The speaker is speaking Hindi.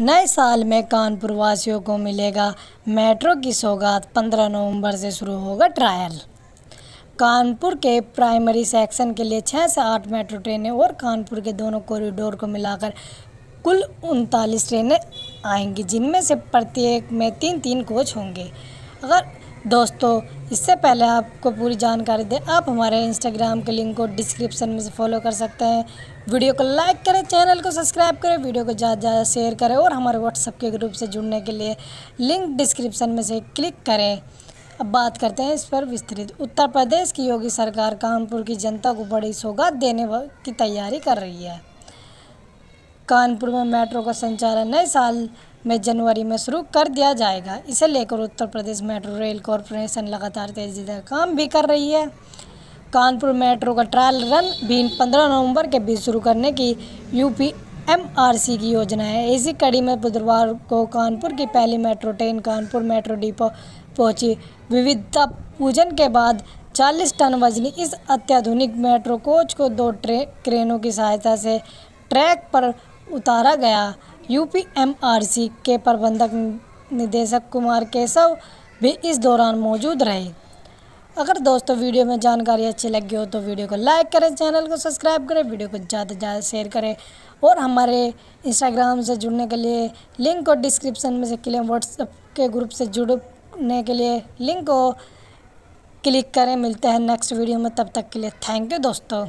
नए साल में कानपुर वासियों को मिलेगा मेट्रो की सौगात, पंद्रह नवंबर से शुरू होगा ट्रायल। कानपुर के प्राइमरी सेक्शन के लिए छः से आठ मेट्रो ट्रेनें और कानपुर के दोनों कॉरिडोर को मिलाकर कुल उनतालीस ट्रेनें आएँगी, जिनमें से प्रत्येक में तीन तीन कोच होंगे। अगर दोस्तों, इससे पहले आपको पूरी जानकारी दें, आप हमारे इंस्टाग्राम के लिंक को डिस्क्रिप्शन में से फॉलो कर सकते हैं। वीडियो को लाइक करें चैनल को सब्सक्राइब करें, वीडियो को ज़्यादा से ज़्यादा शेयर करें और हमारे व्हाट्सएप के ग्रुप से जुड़ने के लिए लिंक डिस्क्रिप्शन में से क्लिक करें। अब बात करते हैं इस पर विस्तृत। उत्तर प्रदेश की योगी सरकार कानपुर की जनता को बड़ी सौगात देने की तैयारी कर रही है। कानपुर में मेट्रो का संचालन नए साल में जनवरी में शुरू कर दिया जाएगा। इसे लेकर Uttar Pradesh metro, rail corporation लगातार तेज़ी से काम भी कर रही है। कानपुर मेट्रो का ट्रायल रन भी पंद्रह नवंबर के बीच शुरू करने की यूपी एमआरसी की योजना है। इसी कड़ी में बुधवार को कानपुर की पहली metro train, Kanpur metro depot पहुँची। विविधता पूजन के बाद 40 टन वजनी इस अत्याधुनिक मेट्रो कोच को दो ट्रे क्रेनों की सहायता से ट्रैक पर उतारा गया। यूपीएमआरसी के प्रबंधक निदेशक कुमार केशव भी इस दौरान मौजूद रहे। अगर दोस्तों, वीडियो में जानकारी अच्छी लगी हो तो वीडियो को लाइक करें, चैनल को सब्सक्राइब करें, वीडियो को ज़्यादा से ज़्यादा शेयर करें और हमारे इंस्टाग्राम से जुड़ने के लिए लिंक को डिस्क्रिप्शन में से क्लिक व्हाट्सएप के ग्रुप से जुड़ने के लिए लिंक को क्लिक करें। मिलते हैं नेक्स्ट वीडियो में, तब तक के लिए थैंक यू दोस्तों।